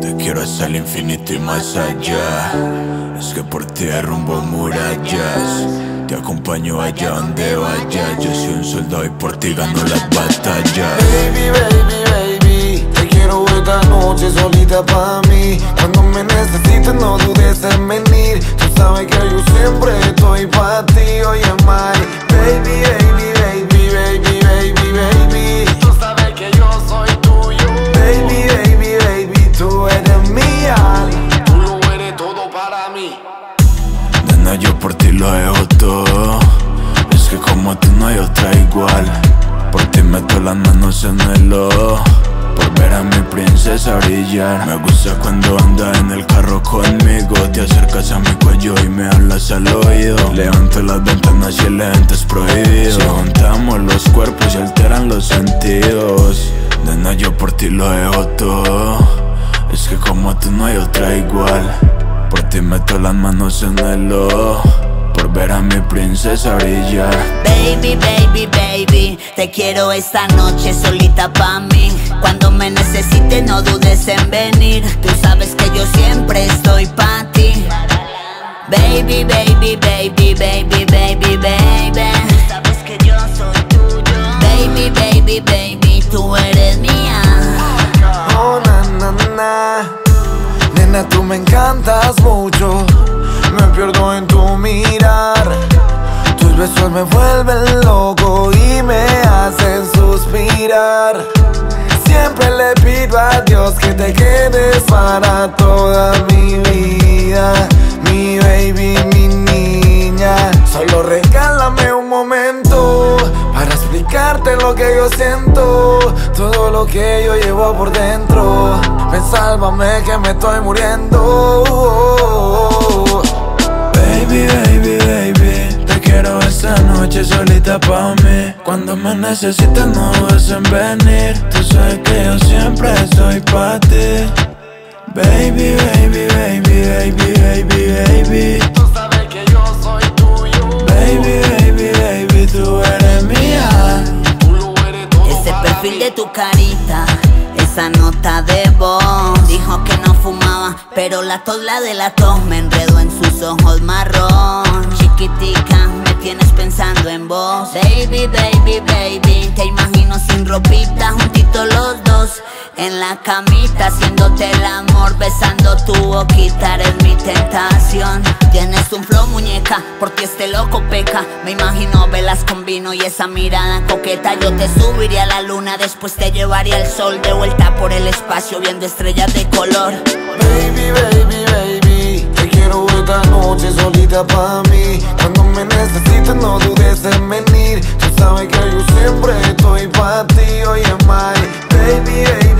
Te quiero hasta el infinito y más allá. Es que por ti derrumbo murallas. Te acompaño allá donde vayas. Yo soy un soldado y por ti gano las batallas. Baby, baby, baby Te quiero esta noche solita pa' siempre estoy pa' ti Oye, my Baby, baby, baby, baby, baby, baby Tú sabes que yo soy tuyo Baby, baby, baby, tú eres mía Tú lo eres todo para mí Nena, yo por ti lo dejo todo. Es que como tú no hay otra igual. Por ti meto las manos en el lodo. Me gusta cuando andas en el carro conmigo. Te acercas a mi cuello y me hablas al oído. Levanto las ventanas y el lente es prohibido. Si juntamos los cuerpos y alteran los sentidos. Nena, yo por ti lo dejo todo. Es que como tú no hay otra igual. Por ti meto las manos en el lodo Por ver a mi princesa brillar Baby, baby, baby, te quiero esta noche solita pa' mí. Cuando me necesites no dudes en venir. Tú sabes que yo siempre estoy pa' ti. Baby, baby, baby, baby, baby, baby. Tú sabes que yo soy tuyo. Baby, baby, baby, tú eres mía. Oh, na, na, na. Nena, tú me encantas mucho. Me pierdo en tu mirar. Tus besos me vuelven loco y me hacen suspirar. Siempre le pido a Dios que te quedes para toda mi vida. Mi baby, mi niña. Solo regálame un momento para explicarte lo que yo siento. Todo lo que yo llevo por dentro. Ven, sálvame que me estoy muriendo. Baby, baby, baby Te quiero esta noche solita pa' mí Cuando me necesites no dudes en venir Tú sabes que yo siempre estoy pa' ti Baby, baby, baby, baby, baby, baby Tú sabes que yo soy tuyo. Baby, baby, baby, tú eres mía Tú lo eres todo Ese para perfil mí. de tu carita, esa nota de voz. Dijo que no fumaba, pero la tos la delató. Me enredó en ojos marrón. Chiquitica, me tienes pensando en vos. Baby, baby, baby, te imagino sin ropita, juntitos los dos. En la camita, haciéndote el amor, besando tu boquita, eres mi tentación. Tienes un flow, muñeca, por ti este loco peca. Me imagino velas con vino y esa mirada coqueta. Yo te subiría a la luna, después te llevaría al sol. De vuelta por el espacio, viendo estrellas de color. Baby, baby, baby noche solita pa' mí Cuando me necesites no dudes en venir. Tú sabes que yo siempre estoy pa' ti Oye, my Baby,